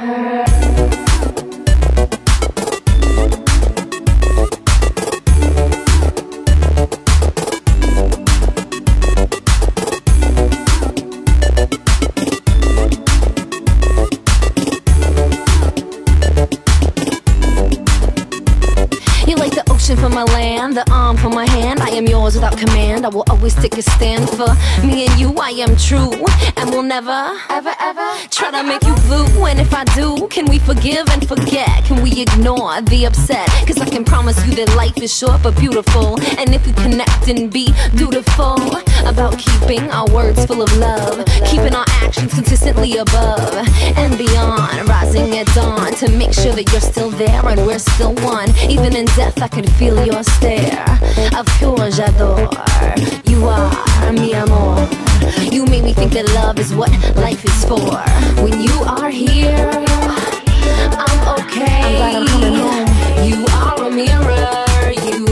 Amen. My land, the arm for my hand, I am yours without command. I will always take a stand for me and you. I am true, and will never, ever, ever try to make you blue. And if I do, can we forgive and forget? Can we ignore the upset? Cause I can promise you that life is short but beautiful. And if we connect and be dutiful about keeping our words full of love, keeping our actions consistently above and beyond, rising at dawn to make sure that you're still there and we're still one. Even in death, I can feel your stare. Of course, j'adore. You are mi amor. You make me think that love is what life is for. When you are here, I'm okay. I'm glad I'm coming home. You are a mirror. You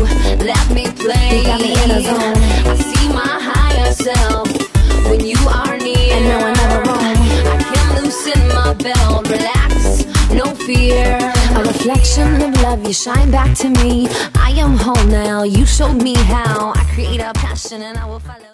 let me play. You got me in a zone. I see my higher self no fear. A reflection of love, you shine back to me. I am whole now. You showed me how. I create a passion and I will follow.